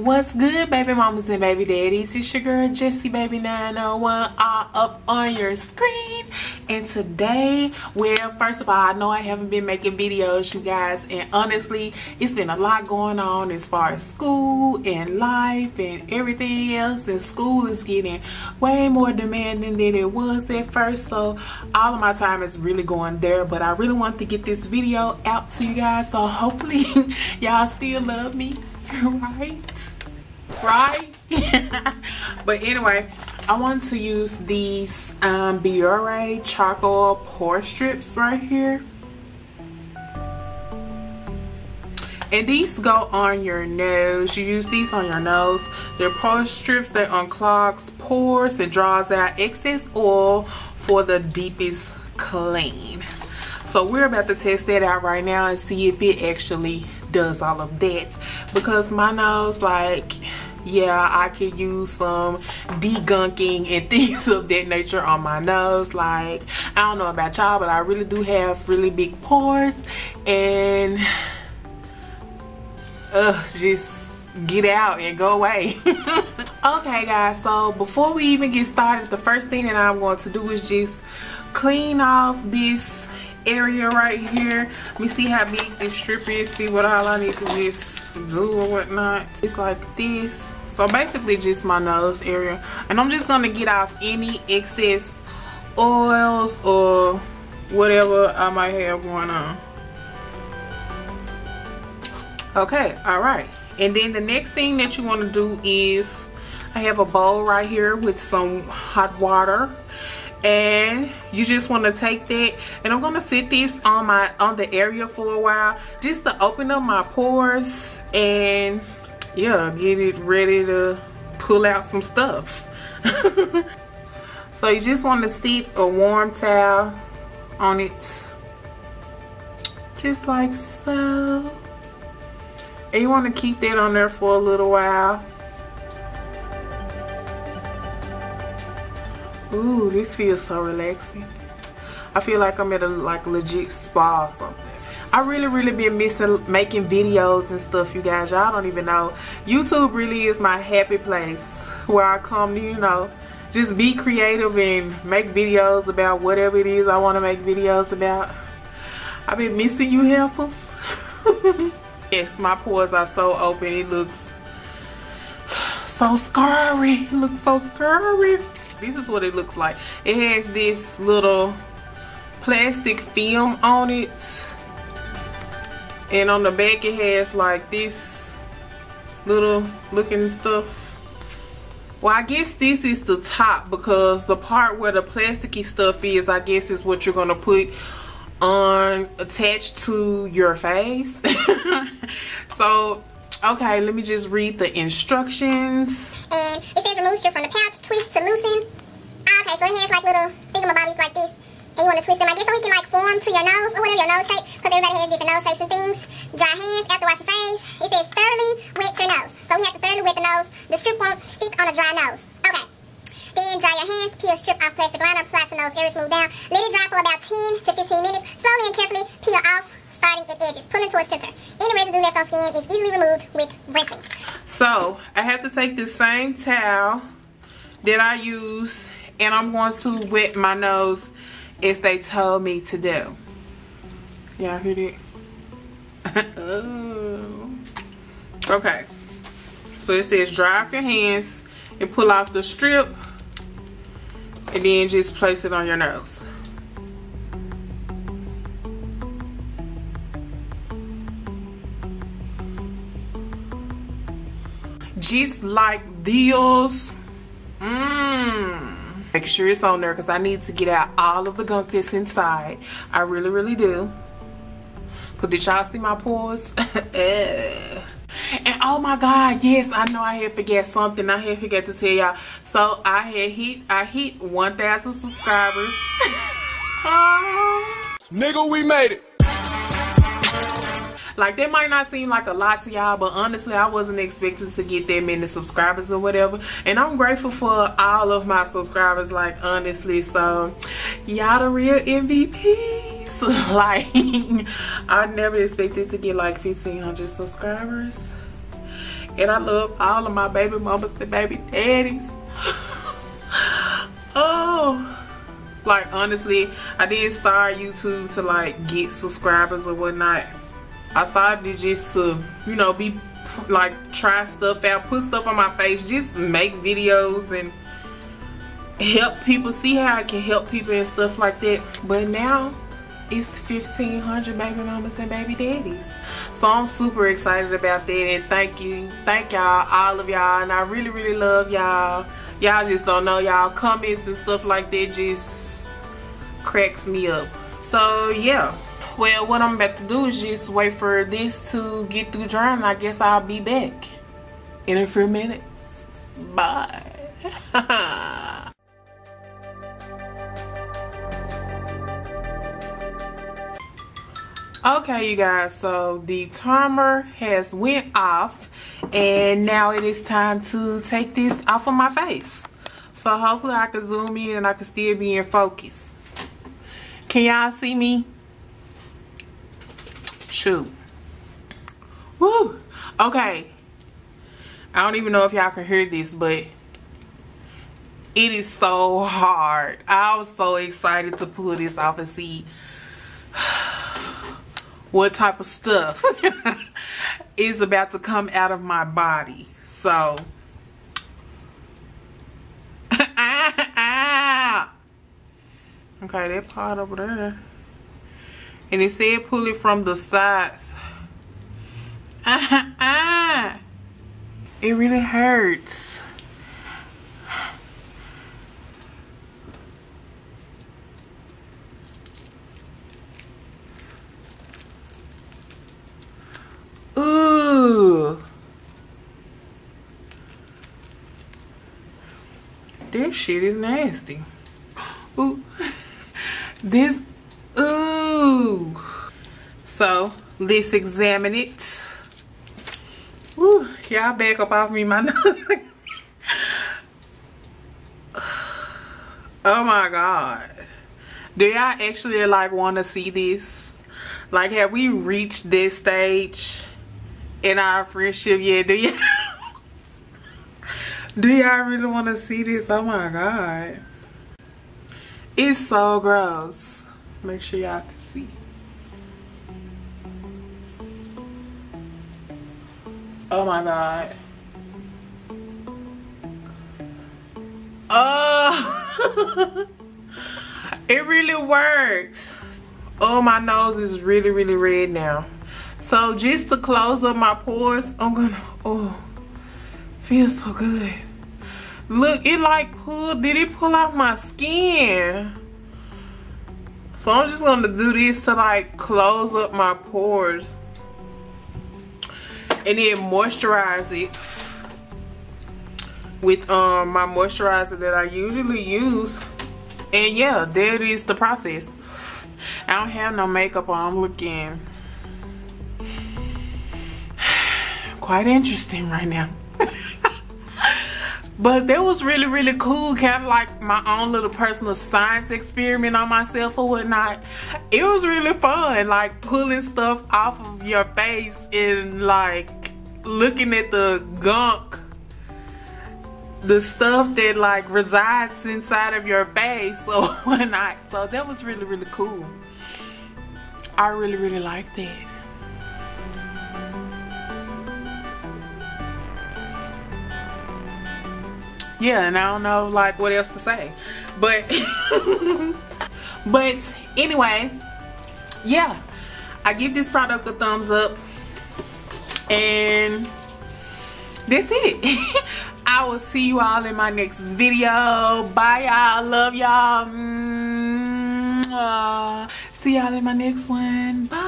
What's good, baby mamas and baby daddies? It's your girl, Jessi Baby 901, all up on your screen. And today, well, first of all, I know I haven't been making videos, you guys. And honestly, it's been a lot going on as far as school and life and everything else. And school is getting way more demanding than it was at first. So, all of my time is really going there. But I really want to get this video out to you guys. So, hopefully, y'all still love me right? Right? But anyway i want to use these um biore charcoal pore strips right here. And these go on your nose. You use these on your nose. They're pore strips. That unclogs pores and draws out excess oil for the deepest clean. So we're about to test that out right now and see if it actually does all of that. Because my nose like yeah I could use some degunking and things of that nature on my nose. Like I don't know about y'all but I really do have really big pores. And uh just get out and go away. Okay guys so before we even get started the first thing that I'm going to do is just clean off this area right here. Let me see how big this strip is see what all I need to just do or whatnot. It's like this. So basically just my nose area. And I'm just gonna get off any excess oils or whatever I might have going on. Okay all right. And then the next thing that you want to do is I have a bowl right here with some hot water and you just want to take that. And I'm gonna sit this on my on the area for a while just to open up my pores and yeah get it ready to pull out some stuff. So you just want to sit a warm towel on it. Just like so. And you want to keep that on there for a little while Ooh, this feels so relaxing. I feel like I'm at a like legit spa or something. I really, really been missing making videos and stuff, you guys. Y'all don't even know. YouTube really is my happy place where I come to, you know, just be creative and make videos about whatever it is I want to make videos about. I've been missing you heifers. yes, my pores are so open. It looks so scary. It looks so scary this is what it looks like. It has this little plastic film on it. And on the back it has like this little looking stuff. Well I guess this is the top because the part where the plasticky stuff is I guess is what you're gonna put on attached to your face. So Okay, let me just read the instructions. And it says remove strip from the pouch, twist to loosen. Okay, so it has like little thingamabobbies like this. And you want to twist them, I guess so we can like form to your nose or whatever your nose shape. Because everybody has different nose shapes and things. Dry hands after washing face. It says thoroughly wet your nose. So we have to thoroughly wet the nose. The strip won't stick on a dry nose. Okay. Then dry your hands, peel strip off plastic liner, apply to nose area, smooth down. Let it dry for about 10 to 15 minutes. Slowly and carefully peel off starting at edges, Pull into a center. Any residue left on skin is easily removed with rinsing. So, I have to take the same towel that I use and I'm going to wet my nose as they told me to do. Y'all hear that? oh. Okay. So it says dry off your hands and pull off the strip and then just place it on your nose. Just like these mmm make sure it's on there because I need to get out all of the gunk that's inside. I really really do. Because did y'all see my pores? And oh my god yes I know I had forget something. I had forget to tell y'all. So I had hit I hit 1,000 subscribers. Nigga we made it like that might not seem like a lot to y'all, but honestly, I wasn't expecting to get that many subscribers or whatever. And I'm grateful for all of my subscribers, like honestly. So y'all the real MVPs. like I never expected to get like 1500 subscribers. And I love all of my baby mamas and baby daddies. oh. Like, honestly, I didn't start YouTube to, like, get subscribers or whatnot. I started just to, you know, be, like, try stuff out, put stuff on my face, just make videos and help people, see how I can help people and stuff like that. But now, it's 1500 baby mamas and baby daddies. So i'm super excited about that and thank you thank y'all all of y'all and i really really love y'all. Y'all just don't know y'all comments and stuff like that just cracks me up. So yeah well what i'm about to do is just wait for this to get through drying. I guess i'll be back. In a few minutes. Bye. Okay you guys so the timer has went off and now it is time to take this off of my face. So hopefully i can zoom in and i can still be in focus. Can y'all see me shoot Woo. okay i don't even know if y'all can hear this but it is so hard i was so excited to pull this off and see what type of stuff is about to come out of my body. So, okay, that part over there. And it said pull it from the sides. it really hurts. Ooh. This shit is nasty. Ooh. This. So, let's examine it. Y'all back up off me, my nose. Oh my God. Do y'all actually like want to see this? Like, have we reached this stage? in our friendship yet. Do y'all do y'all really want to see this? Oh my god. It's so gross. Make sure y'all can see. Oh my god. Oh, it really works. Oh, my nose is really, really red now. So just to close up my pores, I'm gonna, oh, feels so good. Look, it like pulled, did it pull off my skin? So I'm just gonna do this to like close up my pores. And then moisturize it with um my moisturizer that I usually use. And yeah, there it is the process. I don't have no makeup on, I'm looking quite interesting right now. But that was really, really cool. Kind of like my own little personal science experiment on myself or whatnot. It was really fun, like pulling stuff off of your face and like looking at the gunk the stuff that like resides inside of your face or whatnot. So that was really, really cool. I really, really liked it. Yeah and i don't know like what else to say. But but anyway yeah i give this product a thumbs up and that's it. I will see you all in my next video. Bye y'all. Love y'all. See y'all in my next one. Bye